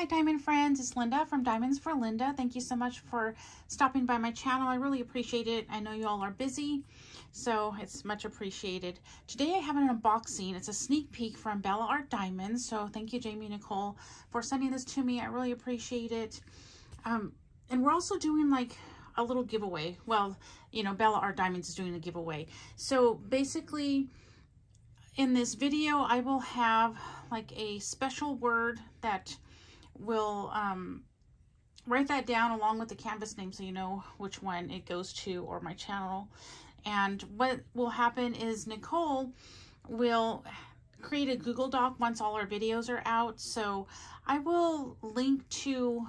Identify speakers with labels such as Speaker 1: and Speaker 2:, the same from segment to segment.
Speaker 1: Hi Diamond friends, it's Linda from Diamonds for Linda. Thank you so much for stopping by my channel. I really appreciate it. I know you all are busy, so it's much appreciated. Today I have an unboxing. It's a sneak peek from Bella Art Diamonds. So thank you Jamie Nicole for sending this to me. I really appreciate it. Um, and we're also doing like a little giveaway. Well, you know, Bella Art Diamonds is doing a giveaway. So basically, in this video, I will have like a special word that will um, write that down along with the canvas name so you know which one it goes to or my channel. And what will happen is Nicole will create a Google Doc once all our videos are out. So I will link to,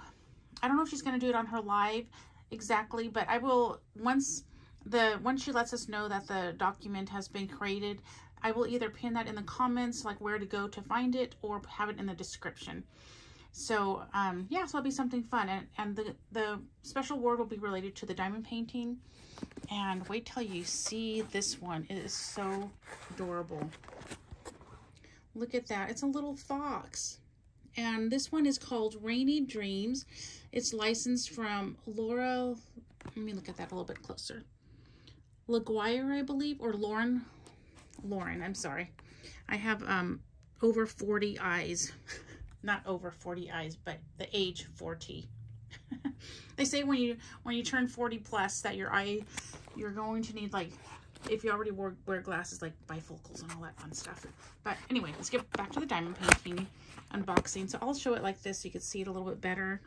Speaker 1: I don't know if she's going to do it on her live exactly, but I will, once the once she lets us know that the document has been created, I will either pin that in the comments, like where to go to find it, or have it in the description. So um, yeah, so it'll be something fun. And, and the, the special word will be related to the diamond painting. And wait till you see this one. It is so adorable. Look at that. It's a little fox. And this one is called Rainy Dreams. It's licensed from Laura. Let me look at that a little bit closer. LaGuire, I believe, or Lauren. Lauren, I'm sorry. I have um, over 40 eyes. not over 40 eyes, but the age 40. they say when you when you turn 40 plus that your eye, you're going to need like, if you already wore, wear glasses, like bifocals and all that fun stuff. But anyway, let's get back to the diamond painting unboxing. So I'll show it like this so you can see it a little bit better.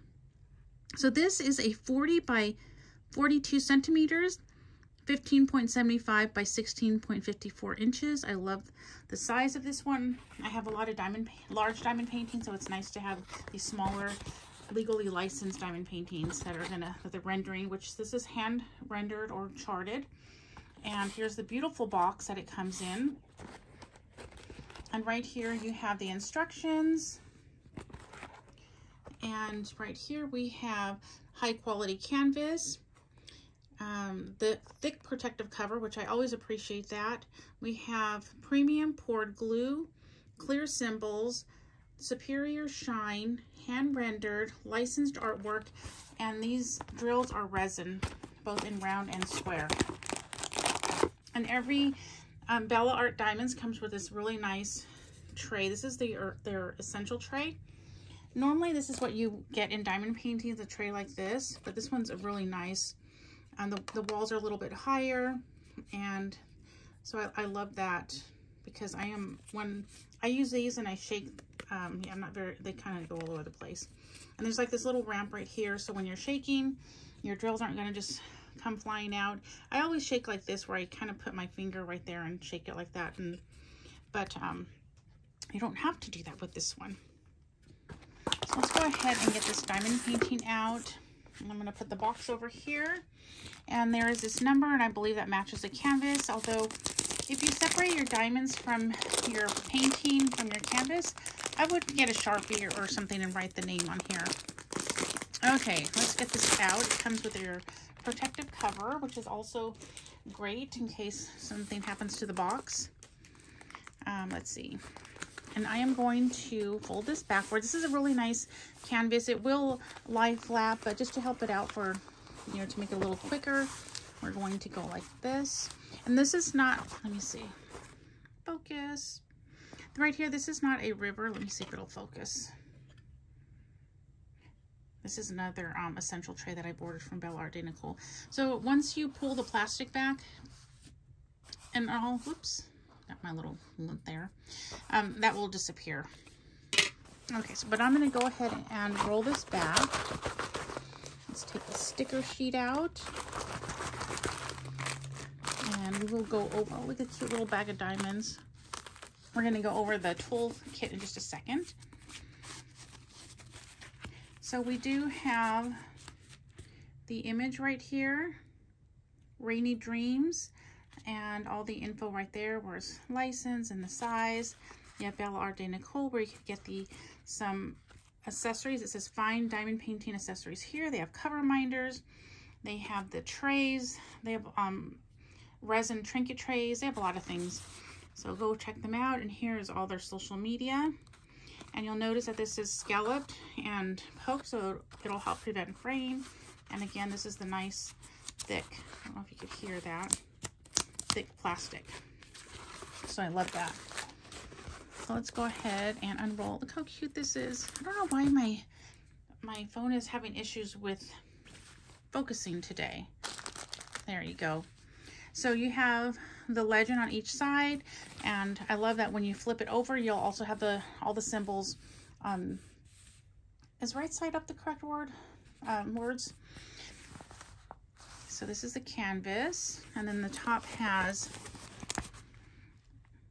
Speaker 1: So this is a 40 by 42 centimeters 15.75 by 16.54 inches. I love the size of this one. I have a lot of diamond, large diamond paintings, so it's nice to have these smaller, legally licensed diamond paintings that are gonna, with the rendering, which this is hand rendered or charted. And here's the beautiful box that it comes in. And right here you have the instructions. And right here we have high quality canvas um, the thick protective cover, which I always appreciate that. We have premium poured glue, clear symbols, superior shine, hand rendered, licensed artwork, and these drills are resin, both in round and square. And every um, Bella Art Diamonds comes with this really nice tray. This is the, er, their essential tray. Normally, this is what you get in diamond paintings, a tray like this, but this one's a really nice and the, the walls are a little bit higher. And so I, I love that because I am when I use these and I shake um, yeah I'm not very they kind of go all over the place. And there's like this little ramp right here. So when you're shaking your drills aren't going to just come flying out. I always shake like this where I kind of put my finger right there and shake it like that. And but um you don't have to do that with this one. So let's go ahead and get this diamond painting out I'm going to put the box over here. And there is this number, and I believe that matches the canvas. Although, if you separate your diamonds from your painting, from your canvas, I would get a Sharpie or, or something and write the name on here. Okay, let's get this out. It comes with your protective cover, which is also great in case something happens to the box. Um, let's see and I am going to fold this backwards. This is a really nice canvas. It will lie flat, but just to help it out for, you know, to make it a little quicker, we're going to go like this. And this is not, let me see, focus. Right here, this is not a river. Let me see if it'll focus. This is another um, essential tray that I ordered from Bella Art de Nicole. So once you pull the plastic back, and all, whoops, got my little lint there, um, that will disappear. Okay, so but I'm going to go ahead and roll this back. Let's take the sticker sheet out. And we will go over, oh, look at cute little bag of diamonds. We're going to go over the tool kit in just a second. So we do have the image right here, Rainy Dreams and all the info right there was license and the size. Have Bella Art de Nicole where you can get the some accessories. It says fine diamond painting accessories here. They have cover minders. They have the trays. They have um, resin trinket trays. They have a lot of things. So go check them out. And here's all their social media. And you'll notice that this is scalloped and poked, so it'll help prevent fraying. And again, this is the nice thick, I don't know if you could hear that, thick plastic. So I love that. So let's go ahead and unroll. Look how cute this is. I don't know why my my phone is having issues with focusing today. There you go. So you have the legend on each side and I love that when you flip it over you'll also have the all the symbols um is right side up the correct word um, words so this is the canvas and then the top has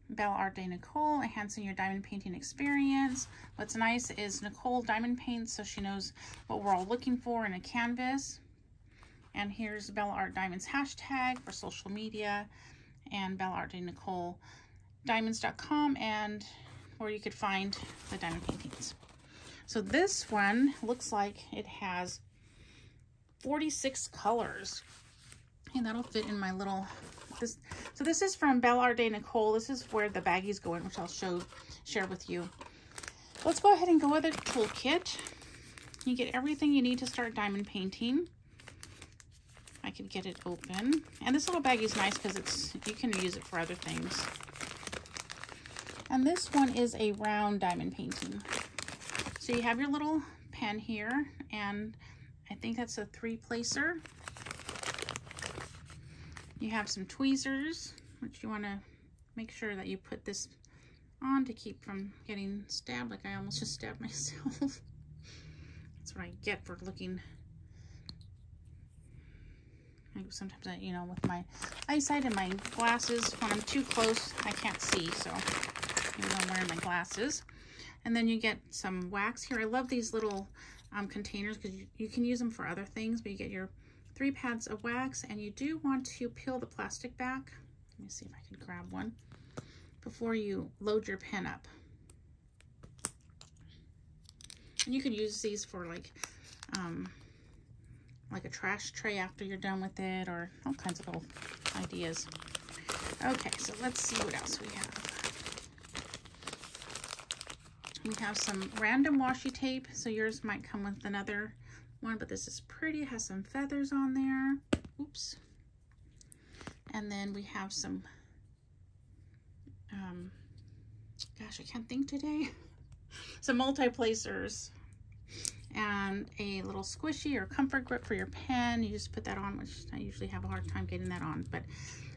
Speaker 1: Bella Art de Nicole, enhancing your diamond painting experience. What's nice is Nicole diamond paints, so she knows what we're all looking for in a canvas. And here's Bella Art Diamonds hashtag for social media and Bella Art de Nicole diamonds.com and where you could find the diamond paintings. So this one looks like it has 46 colors. And that'll fit in my little this so this is from Bella Art de Nicole. This is where the baggies go in which I'll show share with you. Let's go ahead and go with the toolkit. You get everything you need to start diamond painting. I can get it open. And this little baggie is nice because it's you can use it for other things. And this one is a round diamond painting. So you have your little pen here and I think that's a three placer you have some tweezers, which you want to make sure that you put this on to keep from getting stabbed like I almost just stabbed myself. That's what I get for looking sometimes I, you know, with my eyesight and my glasses, when I'm too close, I can't see, so even though I'm wearing my glasses. And then you get some wax here. I love these little um, containers because you, you, can use them for other things, but you get your three pads of wax and you do want to peel the plastic back. Let me see if I can grab one before you load your pen up. And you can use these for like um, like a trash tray after you're done with it or all kinds of little ideas. Okay, so let's see what else we have. We have some random washi tape, so yours might come with another one, but this is pretty. It has some feathers on there. Oops. And then we have some, um, gosh, I can't think today. some multi-placers and a little squishy or comfort grip for your pen. You just put that on, which I usually have a hard time getting that on, but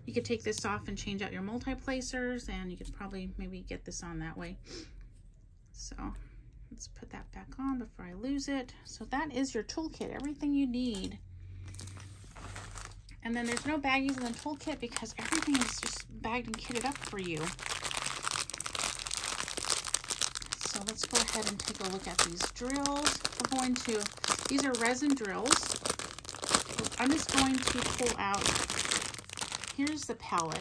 Speaker 1: you could take this off and change out your multi-placers and you could probably maybe get this on that way. So Let's put that back on before I lose it. So that is your toolkit, everything you need. And then there's no baggies in the toolkit because everything is just bagged and kitted up for you. So let's go ahead and take a look at these drills. We're going to, these are resin drills. I'm just going to pull out, here's the palette.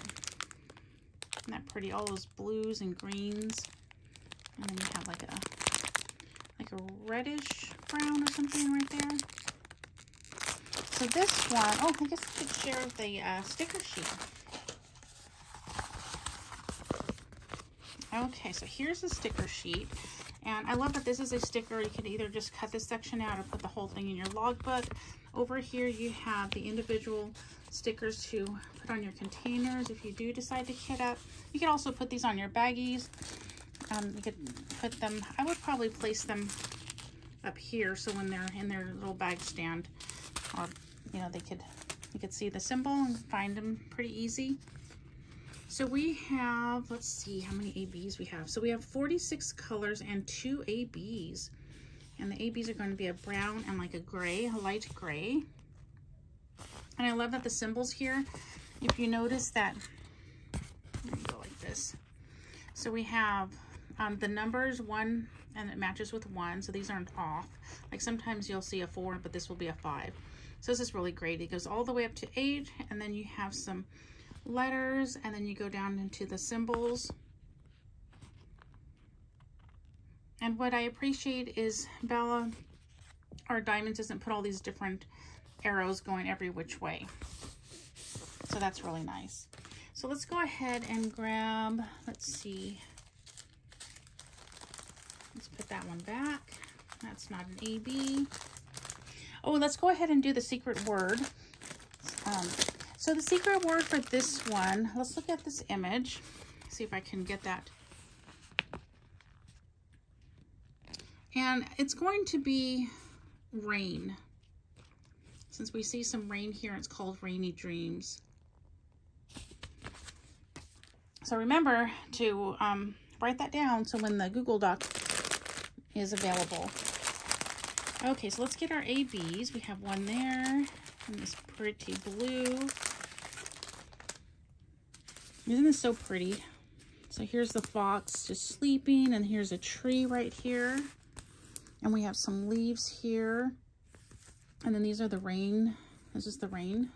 Speaker 1: Isn't that pretty? All those blues and greens. And then you have like a like a reddish brown or something right there. So this one, oh, I guess I could share the uh, sticker sheet. Okay, so here's the sticker sheet. And I love that this is a sticker. You can either just cut this section out or put the whole thing in your logbook. Over here, you have the individual stickers to put on your containers if you do decide to kit up. You can also put these on your baggies. Um, you could put them, I would probably place them up here so when they're in their little bag stand, or, you know, they could, you could see the symbol and find them pretty easy. So we have, let's see how many ABs we have. So we have 46 colors and two ABs. And the ABs are going to be a brown and like a gray, a light gray. And I love that the symbols here, if you notice that, go like this. So we have um, the numbers one and it matches with one, so these aren't off. Like sometimes you'll see a four, but this will be a five. So this is really great. It goes all the way up to eight, and then you have some letters, and then you go down into the symbols. And what I appreciate is Bella Art Diamonds, doesn't put all these different arrows going every which way. So that's really nice. So let's go ahead and grab, let's see, Let's put that one back. That's not an AB. Oh, let's go ahead and do the secret word. Um, so the secret word for this one, let's look at this image. See if I can get that. And it's going to be rain. Since we see some rain here, it's called Rainy Dreams. So remember to um, write that down so when the Google Doc is available. Okay, so let's get our ABs. We have one there and this pretty blue. Isn't this so pretty? So here's the fox just sleeping and here's a tree right here. And we have some leaves here. And then these are the rain. This is the rain.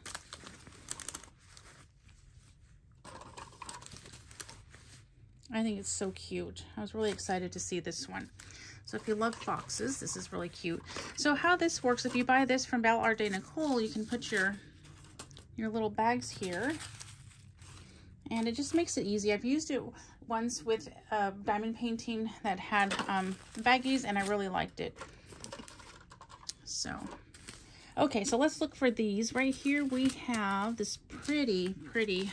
Speaker 1: I think it's so cute. I was really excited to see this one. So if you love foxes, this is really cute. So how this works, if you buy this from Bella Art de Nicole, you can put your, your little bags here. And it just makes it easy. I've used it once with a diamond painting that had um, baggies and I really liked it. So, okay, so let's look for these. Right here we have this pretty, pretty,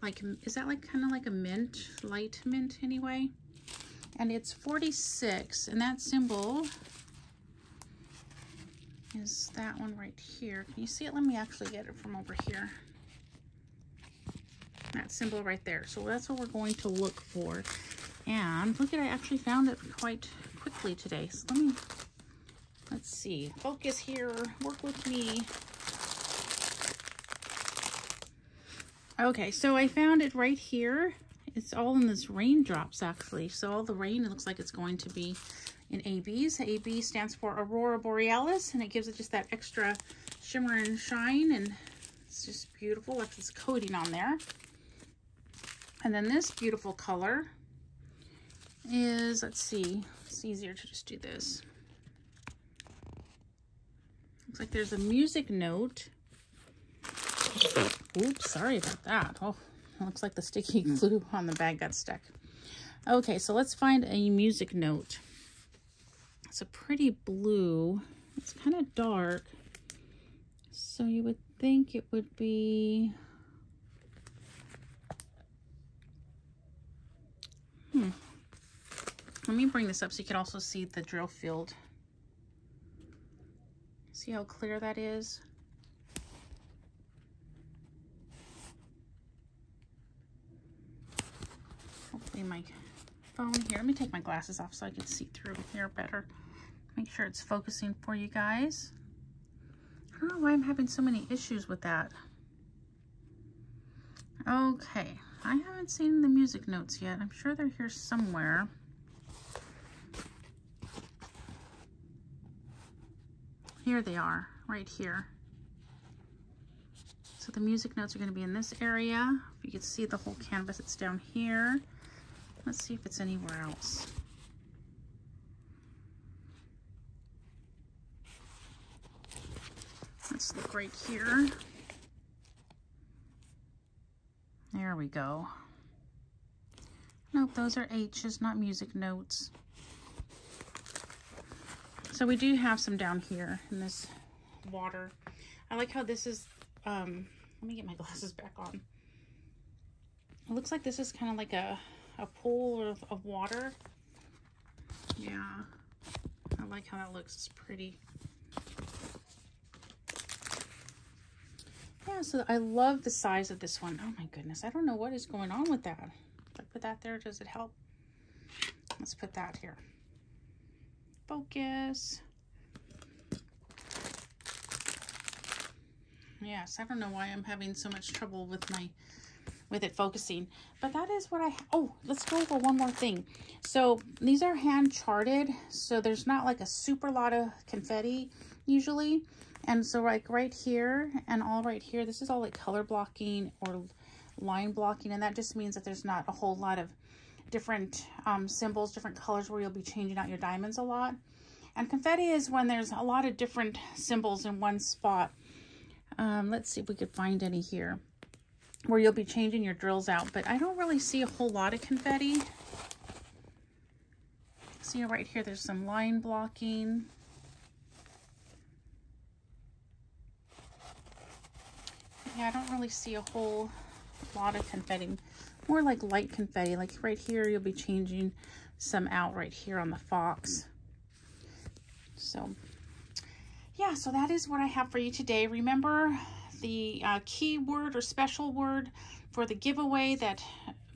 Speaker 1: like, is that like kind of like a mint, light mint anyway? And it's 46, and that symbol is that one right here. Can you see it? Let me actually get it from over here that symbol right there. So that's what we're going to look for. And look at, I actually found it quite quickly today. So let me, let's see, focus here, work with me. Okay, so I found it right here. It's all in this raindrops actually. So all the rain, it looks like it's going to be in ABs. AB stands for Aurora Borealis and it gives it just that extra shimmer and shine and it's just beautiful like this coating on there. And then this beautiful color is, let's see, it's easier to just do this. Looks like there's a music note. Oops, sorry about that. Oh, looks like the sticky glue on the bag got stuck. Okay, so let's find a music note. It's a pretty blue. It's kind of dark. So you would think it would be Hmm. Let me bring this up so you can also see the drill field. See how clear that is? My phone here. Let me take my glasses off so I can see through here better. Make sure it's focusing for you guys. I don't know why I'm having so many issues with that. Okay. I haven't seen the music notes yet. I'm sure they're here somewhere. Here they are, right here. So the music notes are going to be in this area. If you can see the whole canvas, it's down here. Let's see if it's anywhere else. Let's look right here. There we go. Nope, those are H's, not music notes. So we do have some down here in this water. I like how this is, um, let me get my glasses back on. It looks like this is kind of like a, a pool of, of water. Yeah, I like how that looks. It's pretty. Yeah, so I love the size of this one. Oh my goodness, I don't know what is going on with that. If I put that there, does it help? Let's put that here. Focus. Yes, I don't know why I'm having so much trouble with my with it focusing. But that is what I, oh, let's go over one more thing. So these are hand charted. So there's not like a super lot of confetti usually. And so like right here and all right here, this is all like color blocking or line blocking. And that just means that there's not a whole lot of different um, symbols, different colors where you'll be changing out your diamonds a lot. And confetti is when there's a lot of different symbols in one spot. Um, let's see if we could find any here where you'll be changing your drills out. But I don't really see a whole lot of confetti. See right here, there's some line blocking. Yeah, I don't really see a whole lot of confetti. More like light confetti. Like right here, you'll be changing some out right here on the fox. So, yeah, so that is what I have for you today. Remember the uh, keyword or special word for the giveaway that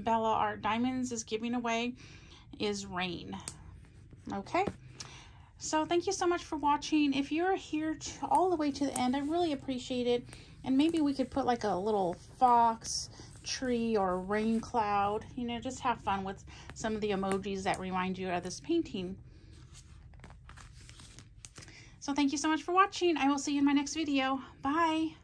Speaker 1: Bella Art Diamonds is giving away is rain. Okay? So thank you so much for watching. If you're here to, all the way to the end, I really appreciate it. And maybe we could put like a little fox tree or rain cloud. You know, just have fun with some of the emojis that remind you of this painting. So thank you so much for watching. I will see you in my next video. Bye.